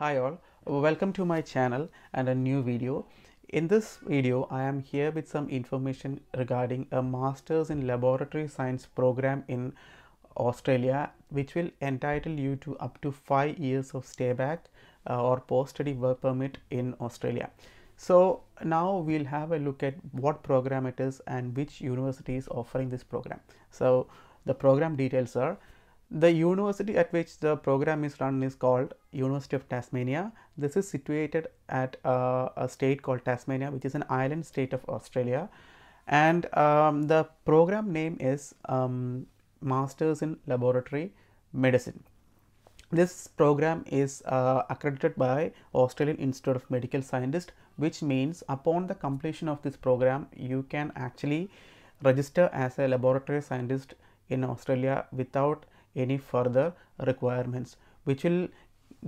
Hi all, welcome to my channel and a new video. In this video, I am here with some information regarding a Masters in Laboratory Science program in Australia, which will entitle you to up to five years of stay back uh, or post-study work permit in Australia. So now we'll have a look at what program it is and which university is offering this program. So the program details are the university at which the program is run is called University of Tasmania. This is situated at uh, a state called Tasmania, which is an island state of Australia. And um, the program name is um, Masters in Laboratory Medicine. This program is uh, accredited by Australian Institute of Medical Scientists, which means upon the completion of this program, you can actually register as a laboratory scientist in Australia without any further requirements which will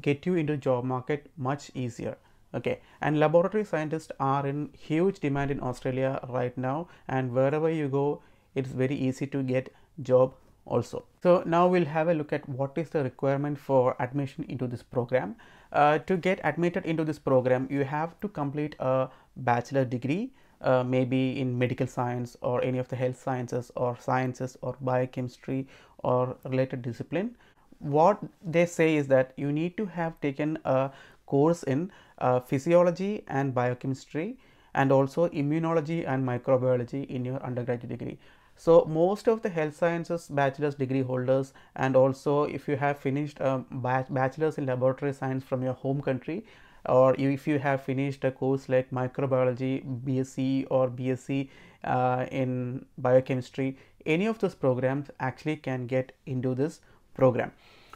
get you into job market much easier. Okay. And laboratory scientists are in huge demand in australia right now and wherever you go it's very easy to get job also. So now we'll have a look at what is the requirement for admission into this program. Uh, to get admitted into this program you have to complete a bachelor degree uh, maybe in medical science or any of the health sciences or sciences or biochemistry or related discipline. What they say is that you need to have taken a course in uh, physiology and biochemistry and also immunology and microbiology in your undergraduate degree. So, most of the health sciences bachelor's degree holders and also if you have finished a bachelor's in laboratory science from your home country or if you have finished a course like microbiology BSc or BSc uh, in biochemistry any of those programs actually can get into this program.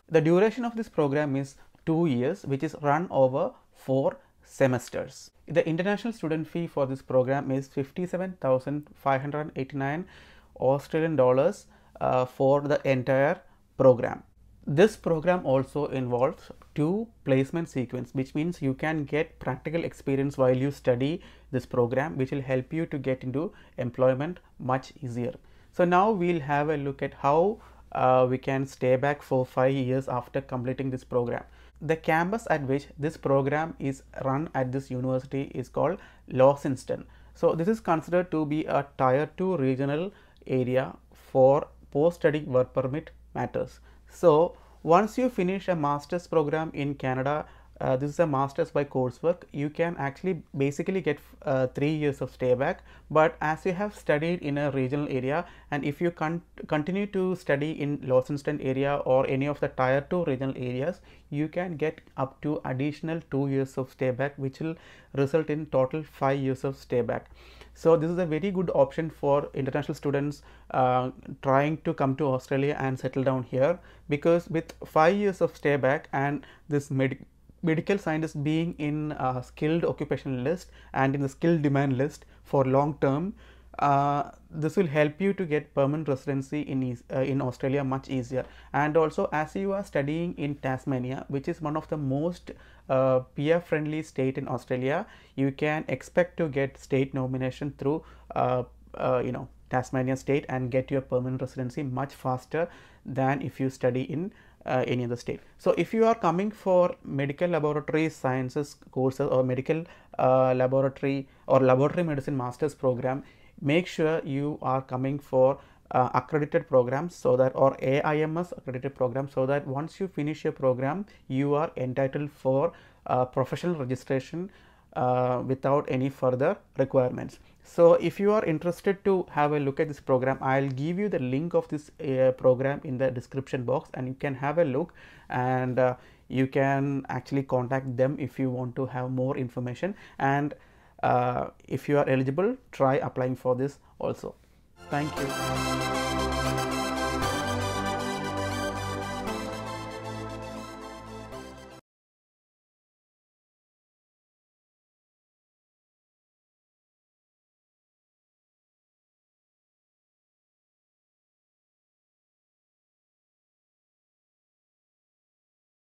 The duration of this program is 2 years which is run over 4 semesters. The international student fee for this program is 57589 australian dollars uh, for the entire program this program also involves two placement sequence which means you can get practical experience while you study this program which will help you to get into employment much easier. So now we'll have a look at how uh, we can stay back for 5 years after completing this program. The campus at which this program is run at this university is called Launceston. So this is considered to be a tier 2 regional area for post study work permit matters. So, once you finish a master's program in Canada, uh, this is a master's by coursework, you can actually basically get uh, 3 years of stay back, but as you have studied in a regional area and if you con continue to study in Launceston area or any of the tier 2 regional areas, you can get up to additional 2 years of stay back which will result in total 5 years of stay back. So, this is a very good option for international students uh, trying to come to Australia and settle down here because with 5 years of stay back and this med medical scientist being in a skilled occupational list and in the skilled demand list for long term, uh, this will help you to get permanent residency in uh, in Australia much easier. And also, as you are studying in Tasmania, which is one of the most uh, PR friendly state in Australia, you can expect to get state nomination through uh, uh, you know Tasmania state and get your permanent residency much faster than if you study in uh, any other state. So, if you are coming for medical laboratory sciences courses or medical uh, laboratory or laboratory medicine master's program, make sure you are coming for uh, accredited programs so that or AIMS accredited program so that once you finish your program you are entitled for uh, professional registration uh, without any further requirements. So, if you are interested to have a look at this program, I will give you the link of this uh, program in the description box and you can have a look and uh, you can actually contact them if you want to have more information and uh, if you are eligible try applying for this also. Thank you